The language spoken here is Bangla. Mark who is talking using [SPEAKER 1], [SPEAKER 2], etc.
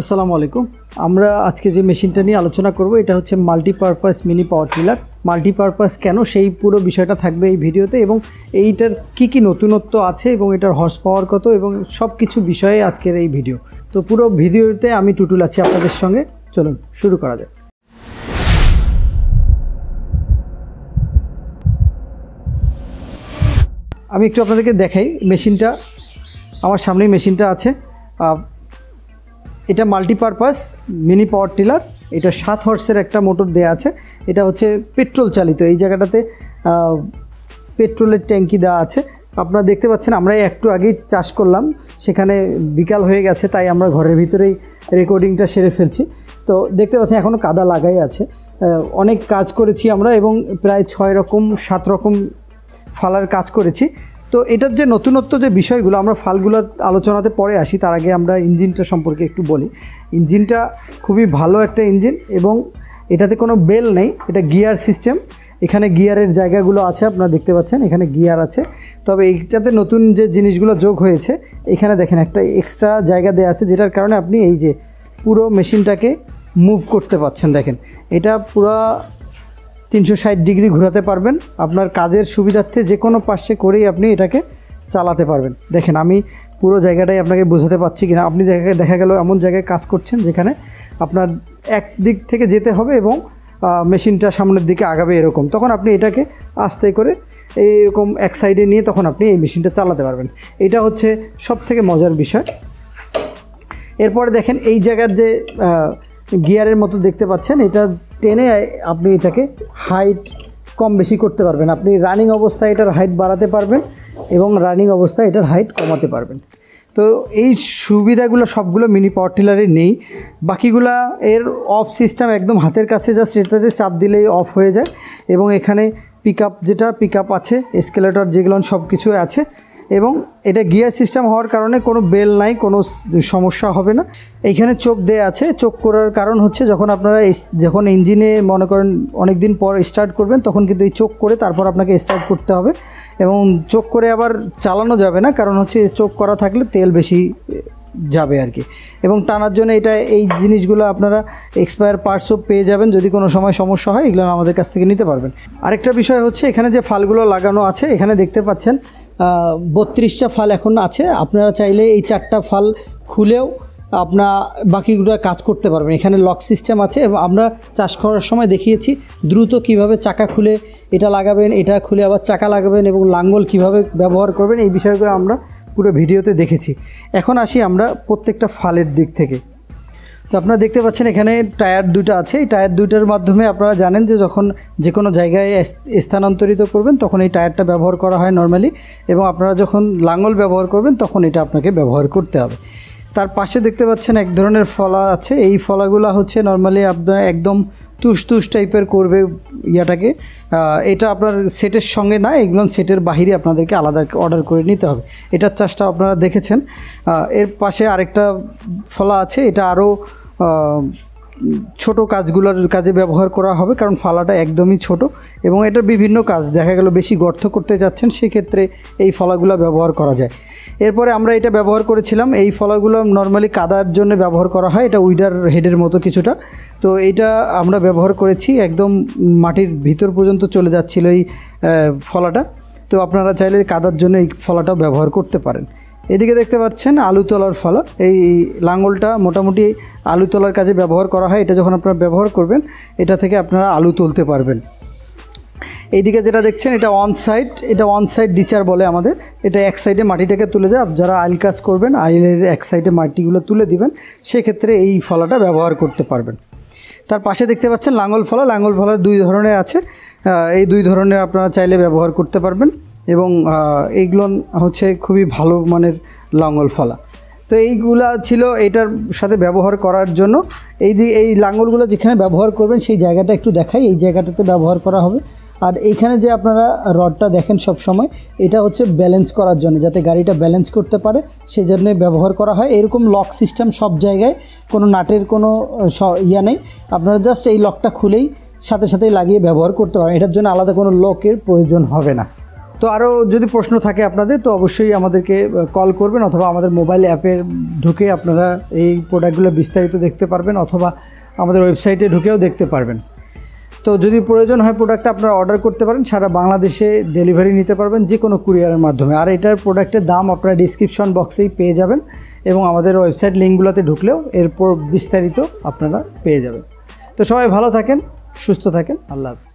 [SPEAKER 1] আসসালামু আলাইকুম। আমরা আজকে যে মেশিনটা নিয়ে আলোচনা করব, এটা হচ্ছে multipurpose mini power tiller. Multipurpose কেন? সেই পুরো বিষয়টা থাকবে এই ভিডিওতে এবং এইটার কি কি নতুনত্ব আছে এবং এটার হর্স পাওয়ার কত এবং সব কিছু বিষয়ে আজকের এই ভিডিও। তো পুরো ভিডিওতে আমি টুটুল আছি আপনাদের সঙ্গে। চলুন, শুরু করা যাক। আমি একটু আপনাদেরকে দেখাই মেশিনটা। আমার সামনেই মেশিনটা আছে। এটা মাল্টিপারপাস মিনি পাওয়ার টিলার এটা সাত হর্সের একটা মোটর দেয়া আছে। এটা হচ্ছে পেট্রোল চালিত, এই জায়গাটাতে পেট্রোলের ট্যাঙ্কি দেওয়া আছে। আপনারা দেখতে পাচ্ছেন, আমরা একটু আগেই চাষ করলাম, সেখানে বিকাল হয়ে গেছে, তাই আমরা ঘরের ভিতরেই রেকর্ডিংটা সেরে ফেলছি। তো দেখতে পাচ্ছেন এখনও কাদা লাগাই আছে। অনেক কাজ করেছি আমরা এবং প্রায় ছয় রকম, সাত রকম ফালার কাজ করেছি। তো এটার যে নতুনত্ব যে বিষয়গুলো, আমরা ফালগুলো আলোচনাতে পরে আসি, তার আগে আমরা ইঞ্জিনটা সম্পর্কে একটু বলি। ইঞ্জিনটা খুবই ভালো একটা ইঞ্জিন এবং এটাতে কোনো বেল নেই, এটা গিয়ার সিস্টেম। এখানে গিয়ারের জায়গাগুলো আছে, আপনারা দেখতে পাচ্ছেন, এখানে গিয়ার আছে। তবে এইটাতে নতুন যে জিনিসগুলো যোগ হয়েছে, এখানে দেখেন একটা এক্সট্রা জায়গা দেওয়া আছে, যেটার কারণে আপনি এই যে পুরো মেশিনটাকে মুভ করতে পারছেন, দেখেন। এটা পুরো তিনশো ষাট ডিগ্রি ঘোরাতে পারবেন। আপনার কাজের সুবিধার্থে যে কোনো পাশে করেই আপনি এটাকে চালাতে পারবেন। দেখেন, আমি পুরো জায়গাটাই আপনাকে বোঝাতে পারছি কিনা। আপনি জায়গায় দেখা গেল এমন জায়গায় কাজ করছেন যেখানে আপনার এক দিক থেকে যেতে হবে এবং মেশিনটা সামনের দিকে আগাবে এরকম। তখন আপনি এটাকে আস্তে করে এইরকম এক সাইডে নিয়ে তখন আপনি এই মেশিনটা চালাতে পারবেন। এটা হচ্ছে সব থেকে মজার বিষয়। এরপরে দেখেন, এই জায়গার যে গিয়ারের মতো দেখতে পাচ্ছেন, এটা টেনে আপনি এটাকে হাইট কম বেশি করতে পারবেন। আপনি রানিং অবস্থায় এটার হাইট বাড়াতে পারবেন এবং রানিং অবস্থায় এটার হাইট কমাতে পারবেন। তো এই সুবিধাগুলো সবগুলো মিনি পাওয়ার টিলারে নেই। বাকিগুলা এর অফ সিস্টেম একদম হাতের কাছে জাস্ট এটাতে চাপ দিলেই অফ হয়ে যায়। এবং এখানে পিক যেটা পিক আছে এসকেলেটর যেগুলো সব কিছু আছে এবং এটা গিয়ার সিস্টেম হওয়ার কারণে কোনো বেল নাই, কোনো সমস্যা হবে না। এইখানে চোখ দেয়া আছে। চোখ করার কারণ হচ্ছে যখন আপনারা যখন ইঞ্জিনে মনে করেন অনেক দিন পর স্টার্ট করবেন, তখন কিন্তু এই চোখ করে তারপর আপনাকে স্টার্ট করতে হবে। এবং চোখ করে আবার চালানো যাবে না, কারণ হচ্ছে চোখ করা থাকলে তেল বেশি যাবে আর কি। এবং টানার জন্য এটা, এই জিনিসগুলো আপনারা এক্সপায়ার পার্টসও পেয়ে যাবেন যদি কোনো সময় সমস্যা হয়, এগুলো আমাদের কাছ থেকে নিতে পারবেন। আরেকটা বিষয় হচ্ছে এখানে যে ফালগুলো লাগানো আছে, এখানে দেখতে পাচ্ছেন বত্রিশটা ফাল এখন আছে। আপনারা চাইলে এই চারটা ফাল খুলেও আপনার বাকিগুলো কাজ করতে পারবেন। এখানে লক সিস্টেম আছে এবং আমরা চাষ করার সময় দেখিয়েছি দ্রুত কীভাবে চাকা খুলে এটা লাগাবেন, এটা খুলে আবার চাকা লাগাবেন এবং লাঙ্গল কীভাবে ব্যবহার করবেন, এই বিষয়গুলো আমরা পুরো ভিডিওতে দেখেছি। এখন আসি আমরা প্রত্যেকটা ফালের দিক থেকে। তো আপনারা দেখতে পাচ্ছেন এখানে টায়ার দুটো আছে। এই টায়ার দুইটার মাধ্যমে আপনারা জানেন যে যখন যে কোনো জায়গায় স্থানান্তরিত করবেন, তখন এই টায়ারটা ব্যবহার করা হয় নর্মালি এবং আপনারা যখন লাঙল ব্যবহার করবেন, তখন এটা আপনাকে ব্যবহার করতে হবে। তার পাশে দেখতে পাচ্ছেন এক ধরনের ফলা আছে। এই ফলাগুলো হচ্ছে নর্মালি আপনার একদম তুষ তুষ টাইপের করবে ইয়াটাকে। এটা আপনার সেটের সঙ্গে না, এগুলো সেটের বাহিরে আপনাদেরকে আলাদা অর্ডার করে নিতে হবে। এটার চাষটা আপনারা দেখেছেন। এর পাশে আরেকটা ফলা আছে। এটা আরও ছোট কাজগুলোর কাজে ব্যবহার করা হবে, কারণ ফালাটা একদমই ছোট এবং এটার বিভিন্ন কাজ, দেখা গেল বেশি গর্ত করতে যাচ্ছেন, সেক্ষেত্রে এই ফলাগুলো ব্যবহার করা যায়। এরপরে আমরা এটা ব্যবহার করেছিলাম, এই ফলাগুলো নর্মালি কাদার জন্য ব্যবহার করা হয়, এটা উইডার হেডের মতো কিছুটা। তো এটা আমরা ব্যবহার করেছি, একদম মাটির ভিতর পর্যন্ত চলে যাচ্ছিল এই ফলাটা। তো আপনারা চাইলে কাদার জন্য এই ফলাটাও ব্যবহার করতে পারেন। এদিকে দেখতে পাচ্ছেন আলু তোলার ফলা এই লাঙ্গলটা মোটামুটি আলু তোলার কাজে ব্যবহার করা হয়। এটা যখন আপনারা ব্যবহার করবেন, এটা থেকে আপনারা আলু তুলতে পারবেন। এইদিকে যেটা দেখছেন, এটা অন সাইড এটা অন সাইড ডিচার বলে আমাদের। এটা এক সাইডে মাটিটাকে তুলে যায় যারা আইল কাজ করবেন, আইলের এক সাইডে মাটিগুলো তুলে দিবেন। সেক্ষেত্রে এই ফলাটা ব্যবহার করতে পারবেন। তার পাশে দেখতে পাচ্ছেন লাঙ্গল ফলা। লাঙ্গল ফলা দুই ধরনের আছে। এই দুই ধরনের আপনারা চাইলে ব্যবহার করতে পারবেন। এবং এইগুলো হচ্ছে খুবই ভালো মানের লাঙ্গল ফলা। তো এইগুলা ছিল এটার সাথে ব্যবহার করার জন্য। এই দি, এই লাঙ্গলগুলো যেখানে ব্যবহার করবেন সেই জায়গাটা একটু দেখাই, এই জায়গাটাতে ব্যবহার করা হবে। আর এইখানে যে আপনারা রডটা দেখেন সব সময়, এটা হচ্ছে ব্যালেন্স করার জন্য, যাতে গাড়িটা ব্যালেন্স করতে পারে সেই জন্য ব্যবহার করা হয়। এরকম লক সিস্টেম সব জায়গায়, কোনো নাটের কোনো ইয়া নেই। আপনারা জাস্ট এই লকটা খুলেই সাথে সাথেই লাগিয়ে ব্যবহার করতে পারেন। এটার জন্য আলাদা কোনো লকের প্রয়োজন হবে না। তো আরও যদি প্রশ্ন থাকে আপনাদের, তো অবশ্যই আমাদেরকে কল করবেন অথবা আমাদের মোবাইল অ্যাপে ঢুকে আপনারা এই প্রোডাক্টগুলো বিস্তারিত দেখতে পারবেন অথবা আমাদের ওয়েবসাইটে ঢুকেও দেখতে পারবেন। তো যদি প্রয়োজন হয় প্রোডাক্টটা আপনারা অর্ডার করতে পারেন, সারা বাংলাদেশে ডেলিভারি নিতে পারবেন যে কোনো কুরিয়ারের মাধ্যমে। আর এটার প্রোডাক্টের দাম আপনারা ডিসক্রিপশন বক্সেই পেয়ে যাবেন এবং আমাদের ওয়েবসাইট লিঙ্কগুলোতে ঢুকলেও এরপর বিস্তারিত আপনারা পেয়ে যাবেন। তো সবাই ভালো থাকেন, সুস্থ থাকেন, আল্লাহ হাফেজ।